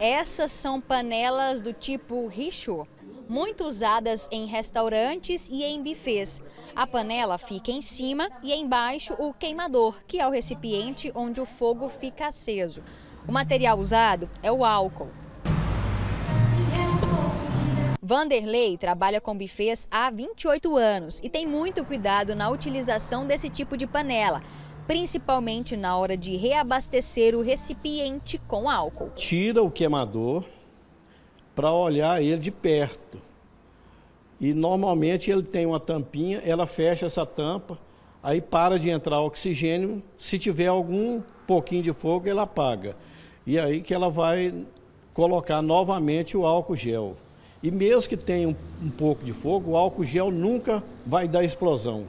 Essas são panelas do tipo Richaud, muito usadas em restaurantes e em buffets. A panela fica em cima e embaixo o queimador, que é o recipiente onde o fogo fica aceso. O material usado é o álcool. Vanderlei trabalha com bufês há 28 anos e tem muito cuidado na utilização desse tipo de panela, principalmente na hora de reabastecer o recipiente com álcool. Tira o queimador para olhar ele de perto. E normalmente ele tem uma tampinha, ela fecha essa tampa, aí para de entrar oxigênio, se tiver algum pouquinho de fogo, ela apaga. E aí que ela vai colocar novamente o álcool gel. E mesmo que tenha um, um pouco de fogo, o álcool gel nunca vai dar explosão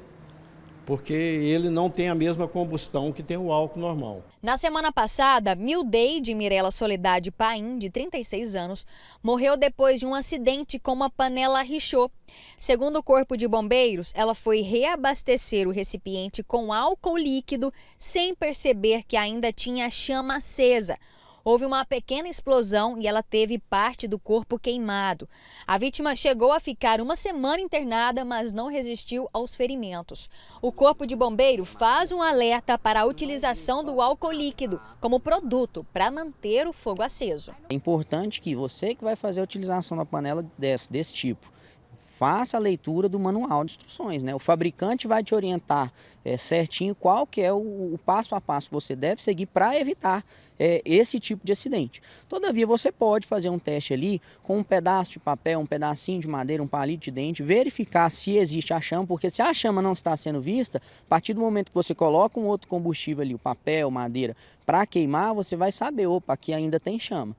porque ele não tem a mesma combustão que tem o álcool normal. Na semana passada, Mildeide Mirela Soledade Paim, de 36 anos, morreu depois de um acidente com uma panela Richaud. Segundo o Corpo de Bombeiros, ela foi reabastecer o recipiente com álcool líquido sem perceber que ainda tinha chama acesa. Houve uma pequena explosão e ela teve parte do corpo queimado. A vítima chegou a ficar uma semana internada, mas não resistiu aos ferimentos. O Corpo de Bombeiro faz um alerta para a utilização do álcool líquido como produto para manter o fogo aceso. É importante que você que vai fazer a utilização da panela desse, desse tipo, faça a leitura do manual de instruções. Né? O fabricante vai te orientar é, certinho qual que é o, o, passo a passo que você deve seguir para evitar é, esse tipo de acidente. Todavia, você pode fazer um teste ali com um pedaço de papel, um pedacinho de madeira, um palito de dente, verificar se existe a chama, porque se a chama não está sendo vista, a partir do momento que você coloca um outro combustível ali, o papel, madeira, para queimar, você vai saber, opa, aqui ainda tem chama.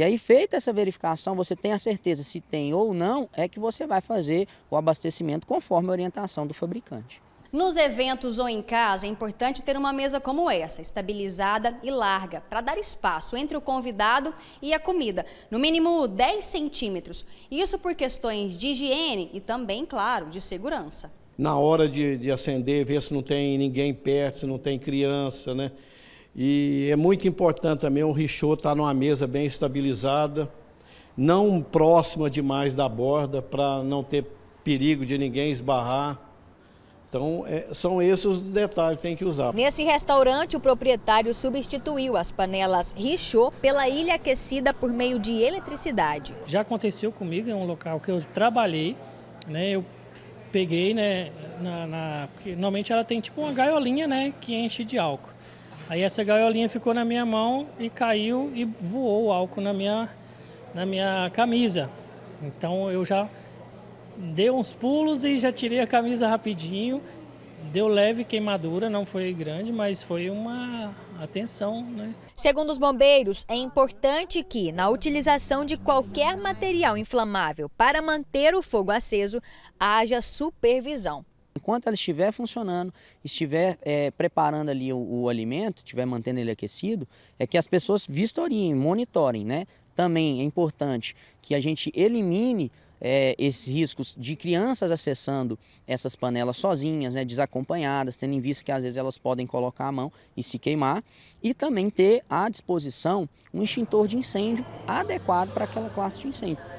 E aí, feita essa verificação, você tem a certeza se tem ou não, é que você vai fazer o abastecimento conforme a orientação do fabricante. Nos eventos ou em casa, é importante ter uma mesa como essa, estabilizada e larga, para dar espaço entre o convidado e a comida, no mínimo 10 centímetros. Isso por questões de higiene e também, claro, de segurança. Na hora de, de acender, ver se não tem ninguém perto, se não tem criança, né? E é muito importante também o richô estar tá numa mesa bem estabilizada, não próxima demais da borda, para não ter perigo de ninguém esbarrar. Então, é, são esses os detalhes que tem que usar. Nesse restaurante, o proprietário substituiu as panelas Richô pela ilha aquecida por meio de eletricidade. Já aconteceu comigo, é um local que eu trabalhei, né? Eu peguei, né? Na, na, porque normalmente ela tem tipo uma gaiolinha, né? Que enche de álcool. Aí essa gaiolinha ficou na minha mão e caiu e voou o álcool na minha, na minha camisa. Então eu já dei uns pulos e já tirei a camisa rapidinho. Deu leve queimadura, não foi grande, mas foi uma atenção. Né? Segundo os bombeiros, é importante que, na utilização de qualquer material inflamável para manter o fogo aceso, haja supervisão. Enquanto ela estiver funcionando, estiver é, preparando ali o, o, alimento, estiver mantendo ele aquecido, é que as pessoas vistoriem, monitorem, né? Também é importante que a gente elimine é, esses riscos de crianças acessando essas panelas sozinhas, né, desacompanhadas, tendo em vista que às vezes elas podem colocar a mão e se queimar, e também ter à disposição um extintor de incêndio adequado para aquela classe de incêndio.